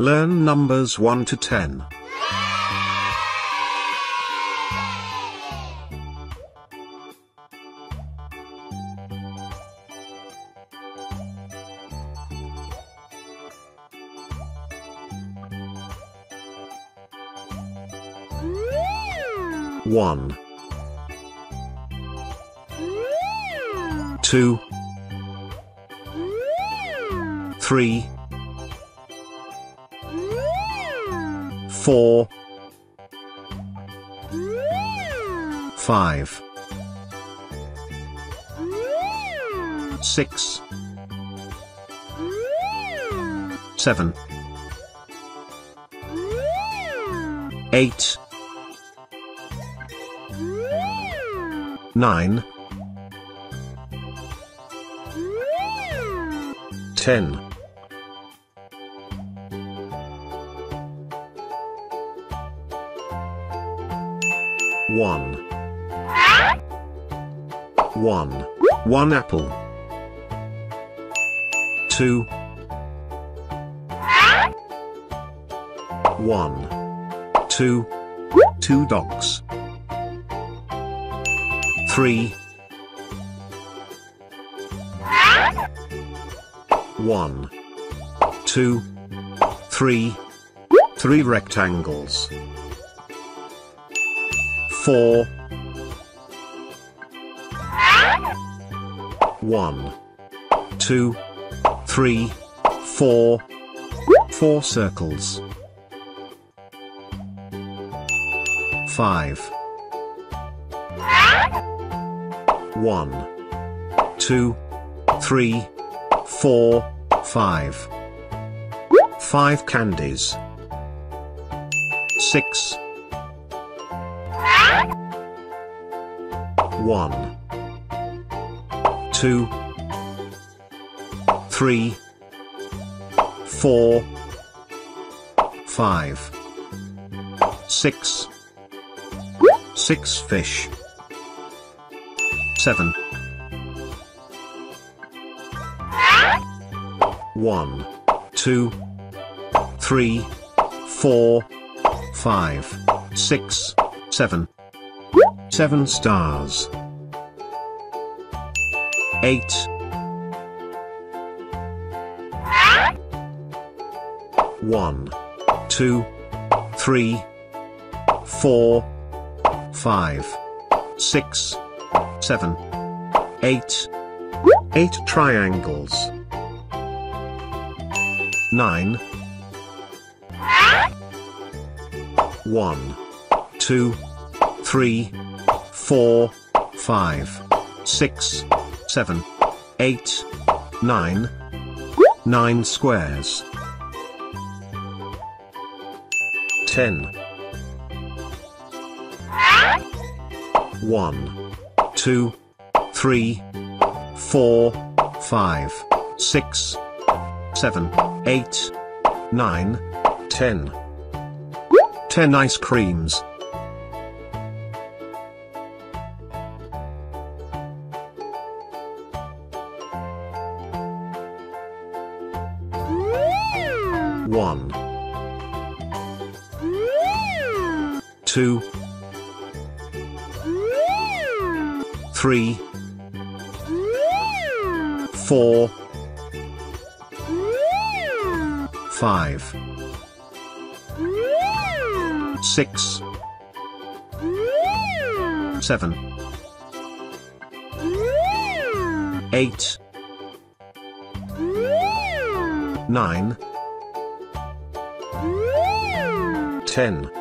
Learn numbers 1 to 10. One, two, three, four, five, six, seven, eight, nine, ten. One. One. One apple. Two. One. Two. Two dogs. Three. One. Two. Three. Three rectangles. Four. One. Two. Three. Four. Four circles. Five. One. Two. Three. Four. Five. Five candies. Six. One. Two. Three. Four. Five. Six. Six fish. Seven. One. Two. Three. Four. Five. Six. Seven. Seven stars. Eight. One. Two. Three. Four. Five. Six. Seven. Eight. Eight triangles. Nine. One. Two. Three. Four. Five. Six. Seven. Eight. Nine. Nine squares. Ten. One. Two. Three. Four. Five. Six. Seven. Eight. Nine. Ten. Ten ice creams. One. Two. Three. Four. Five. Six. Seven. Eight. Nine. Ten.